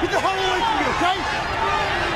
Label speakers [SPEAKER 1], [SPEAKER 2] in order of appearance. [SPEAKER 1] Get the hell away
[SPEAKER 2] from me, okay?